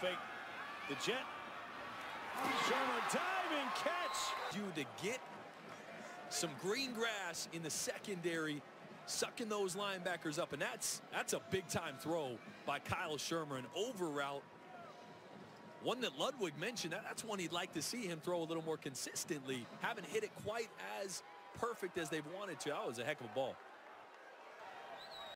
Fake the jet. Shurmur diving catch. You to get some green grass in the secondary, sucking those linebackers up. And that's that's a big-time throw by Kyle Shurmur over route. One that Ludwig mentioned, that's one he'd like to see him throw a little more consistently. Haven't hit it quite as perfect as they've wanted to. That was a heck of a ball.